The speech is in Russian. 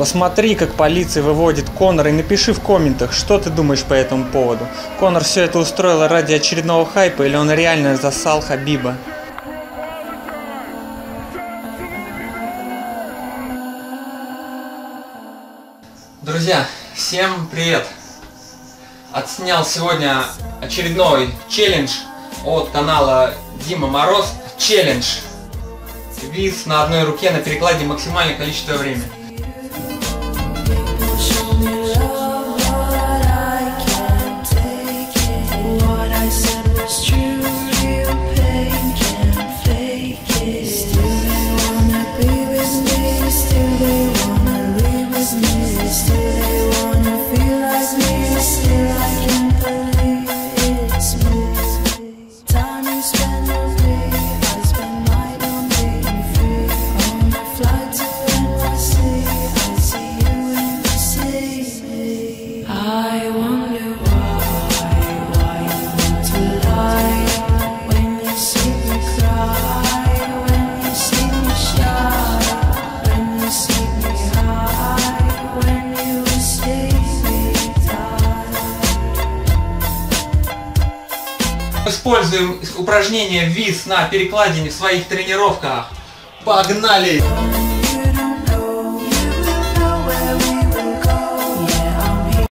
Посмотри, как полиция выводит Конора и напиши в комментах, что ты думаешь по этому поводу. Конор все это устроил ради очередного хайпа или он реально засал Хабиба? Друзья, всем привет! Отснял сегодня очередной челлендж от канала Дима Мороз. Челлендж. Вис на одной руке на перекладе максимальное количество времени. Still they wanna feel like me, still Используем упражнение ВИС на перекладине в своих тренировках. Погнали!